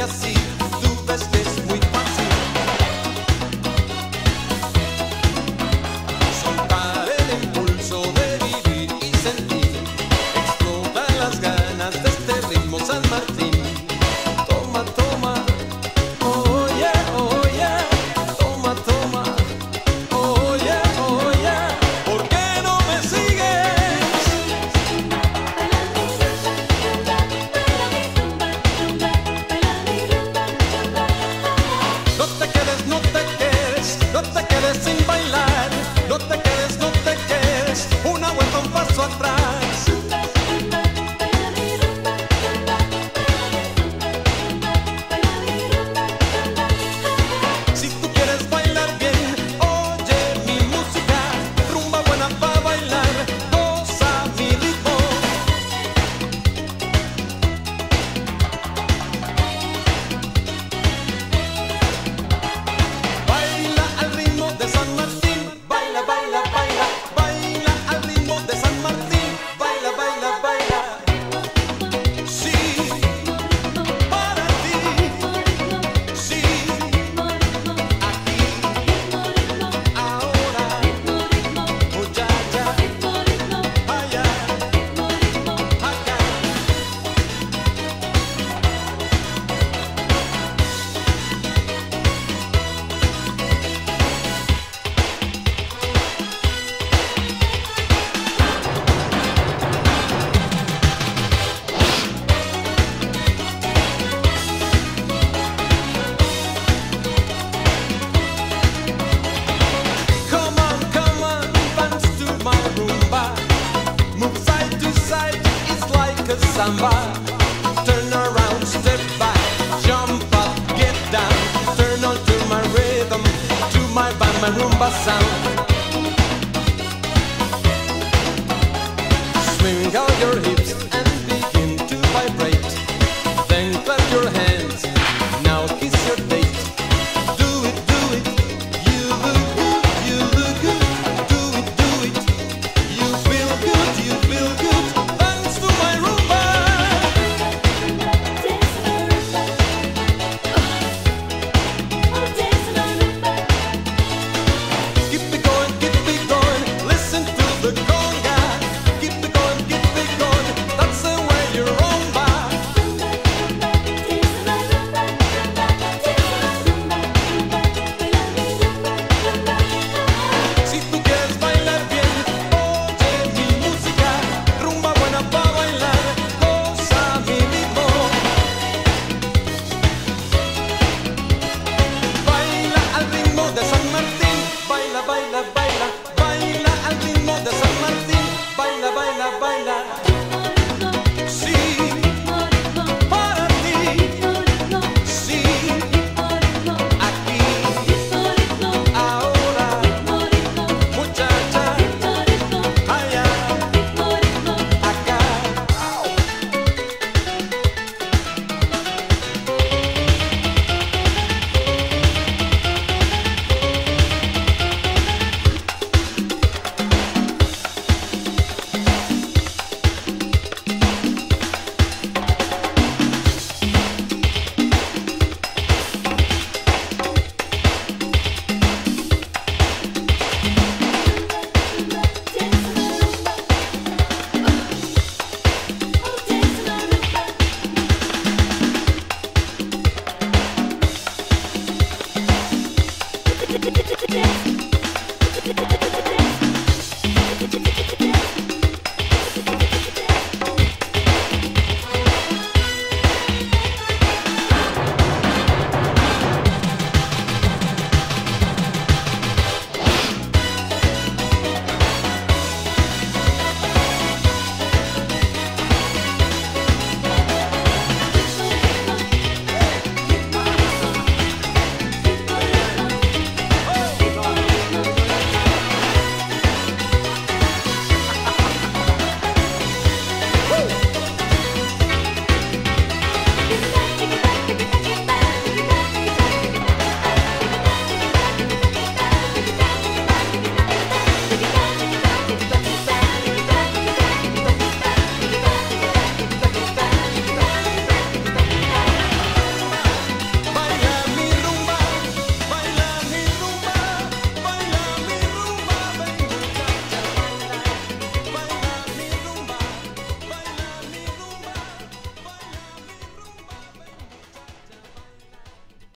Y así sabes que es muy fácil soltar el impulso de vivir y sentir explota las ganas de este ritmo San Martín toma toma. to samba. Turn around, step back, jump up, get down. Turn on to my rhythm, to my band, rumba sound. Swing out your heels.